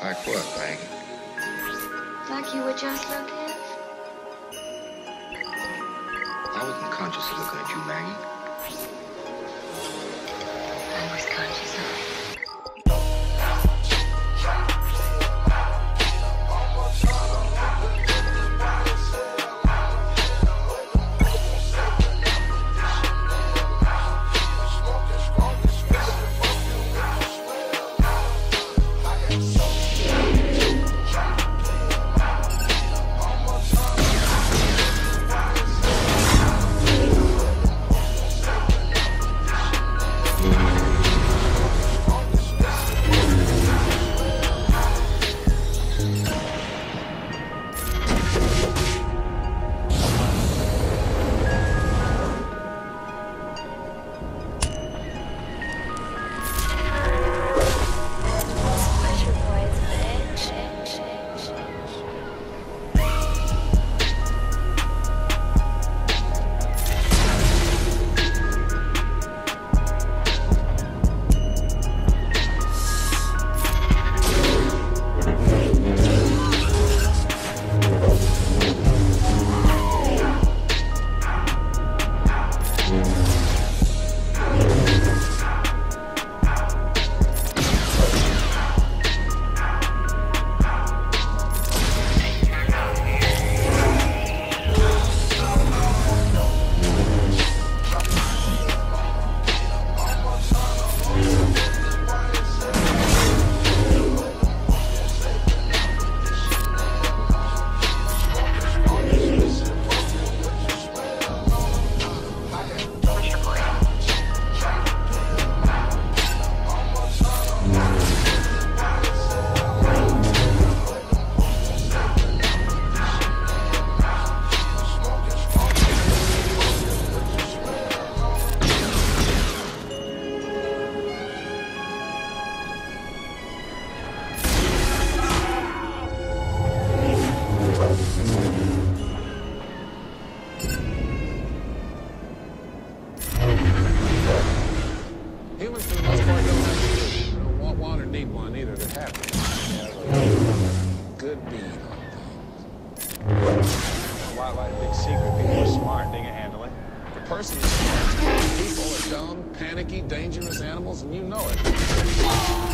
Like what, Maggie? Like you were just looking? I wasn't conscious of looking at you, Maggie. Happy. A good bead on things. Wildlife big secret. People are smart. They can handle it. The person is smart. People are dumb, panicky, dangerous animals, and you know it.